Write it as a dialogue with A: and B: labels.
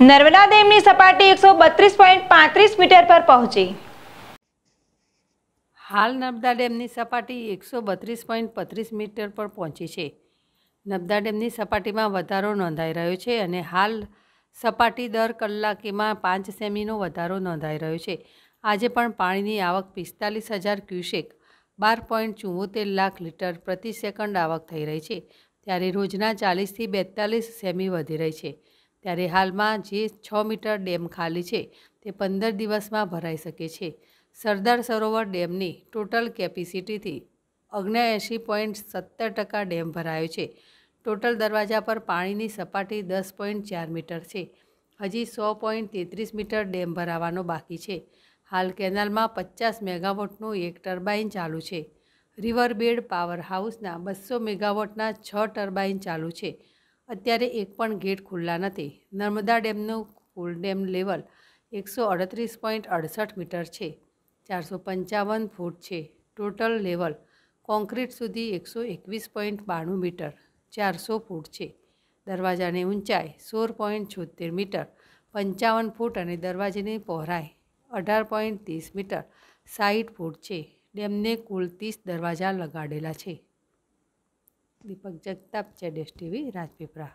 A: નર્મદા ડેમની સપાટી એકસો બત્રીસ પોઈન્ટ પાંત્રીસ મીટર પર પહોંચી.
B: હાલ નર્મદા ડેમની સપાટી એકસો બત્રીસ પોઈન્ટ પત્રીસ મીટર પર પહોંચી છે. નર્મદા ડેમની સપાટીમાં વધારો નોંધાઈ રહ્યો છે અને હાલ સપાટી દર કલાકેમાં પાંચ સેમીનો વધારો નોંધાઈ રહ્યો છે. આજે પણ પાણીની આવક પિસ્તાલીસ હજાર ક્યુસેક, બાર પોઈન્ટ ચુમ્મોતેર લાખ લીટર પ્રતિ સેકન્ડ આવક થઈ રહી છે. ત્યારે રોજના ચાલીસથી બેતાલીસ સેમી વધી રહી છે. ત્યારે હાલમાં જે છ મીટર ડેમ ખાલી છે, તે પંદર દિવસમાં ભરાઈ શકે છે. સરદાર સરોવર ડેમની ટોટલ કેપેસિટીથી ઓગણએંશી પોઈન્ટ સત્તર ટકા ડેમ ભરાયો છે. ટોટલ દરવાજા પર પાણીની સપાટી દસ પોઈન્ટ ચાર મીટર છે. હજી સો પોઈન્ટ તેત્રીસ મીટર ડેમ ભરાવાનો બાકી છે. હાલ કેનાલમાં પચાસ મેગાવોટનું એક ટર્બાઇન ચાલુ છે. રિવરબેડ પાવર હાઉસના બસો મેગાવોટના છ ટર્બાઇન ચાલુ છે. અત્યારે એક પણ ગેટ ખુલ્લા નથી. નર્મદા ડેમનું કુલ ડેમ લેવલ એકસો અડત્રીસ પોઈન્ટ અડસઠ મીટર છે. ચારસો પંચાવન ફૂટ છે. ટોટલ લેવલ કોન્ક્રીટ સુધી એકસો એકવીસ પોઈન્ટ બાણું મીટર, ચારસો ફૂટ છે. દરવાજાની ઊંચાઈ સોળ પોઈન્ટ છોતેર મીટર, પંચાવન ફૂટ અને દરવાજાની પહોળાઈ અઢાર પોઈન્ટ ત્રીસ મીટર સાઠ ફૂટ છે. ડેમને કુલ ત્રીસ દરવાજા લગાડેલા છે. દીપક જગતાપ ચેડેશ ટીવી રાજપીપળા.